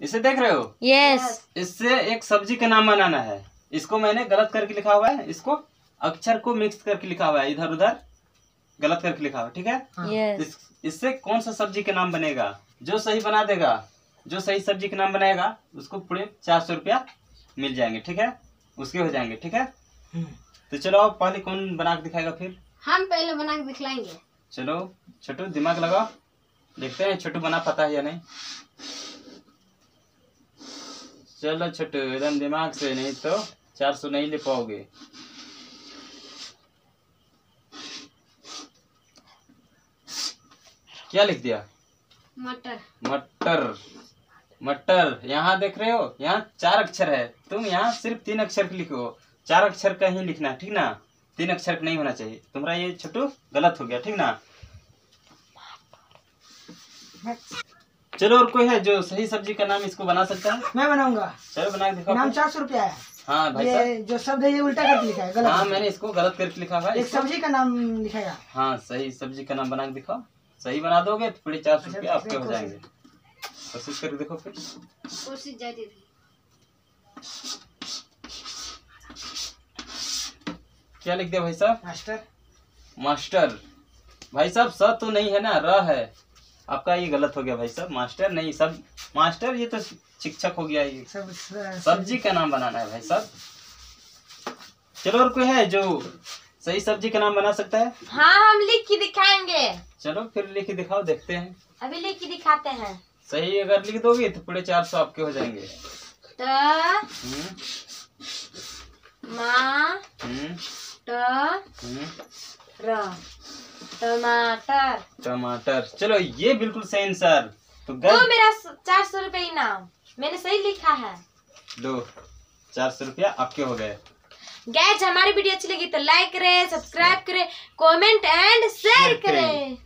इसे देख रहे हो? यस इससे एक सब्ज़ी का नाम बनाना है। इसको मैंने गलत करके लिखा हुआ है। इसको अक्षर को मिक्स करके लिखा हुआ है। इधर उधर गलत करके लिखा हुआ ठीक है? यस इस, इससे कौन सा सब्ज़ी का नाम बनेगा? जो सही बना देगा जो सही सब्ज़ी का नाम बनाएगा उसको पूरे चार सौ रुपया मिल जाएँगे ठीक है? उसके हो जाएँगे ठीक है? तो चलो अब पहले कौन बना के दिखाएगा फिर? हम पहले बना के दिखलाएँगे। चलो छोटू दिमाग लगाओ। देखते हैं छोटू बना पाता है या नहीं। चलो छोटू एकदम दिमाग से नहीं तो चार सौ नहीं ले पाओगे क्या लिख दिया? मटर। मटर। मटर यहाँ देख रहे हो? यहाँ चार अक्षर है। तुम यहाँ सिर्फ़ तीन अक्षर के लिखो। चार अक्षर का ही लिखना ठीक ना? तीन अक्षर का नहीं होना चाहिए। तुम्हारा ये छोटू गलत हो गया ठीक ना? चलो और कोई है जो सही सब्ज़ी का नाम इसको बना सकता है? मैं बनाऊँगा। चलो बना के दिखाओ। नाम चार सौ रुपया है। हाँ भाई ये जो शब्द है ये उल्टा करके लिखा है गलत। हाँ मैंने इसको गलत करके लिखा है। एक सब्ज़ी का नाम लिखेगा। हाँ सही सब्ज़ी का नाम बना के दिखाओ। सही बना दोगे तो पूरे चार सौ अच्छा, रुपये आपके हो जाएँगे। कोशिश करके देखो फिर। कोशिश जारी रही क्या लिख दिया भाई साहब? मास्टर। मास्टर। भाई साहब स तो नहीं है ना र है। आपका ये गलत हो गया भाई साहब। मास्टर नहीं सब मास्टर ये तो शिक्षक हो गया ये। सब सब्ज़ी का नाम बनाना है भाई साहब। चलो और कोई है जो सही सब्ज़ी का नाम बना सकता है? हाँ हम लिख के दिखाएँगे। चलो फिर लिख के दिखाओ देखते हैं। अभी लिख के दिखाते हैं। सही अगर लिख दोगे तो पूरे चार सौ आपके हो जाएँगे। त मा। र। टमाटर। टमाटर। चलो ये बिल्कुल सही आंसर। तो गल... दो मेरा चार सौ रुपये इनाम मैंने सही लिखा है। दो चार सौ रुपया आपके हो गए। गैज हमारी वीडियो अच्छी लगी तो लाइक करें सब्सक्राइब करें कमेंट एंड शेयर। करें।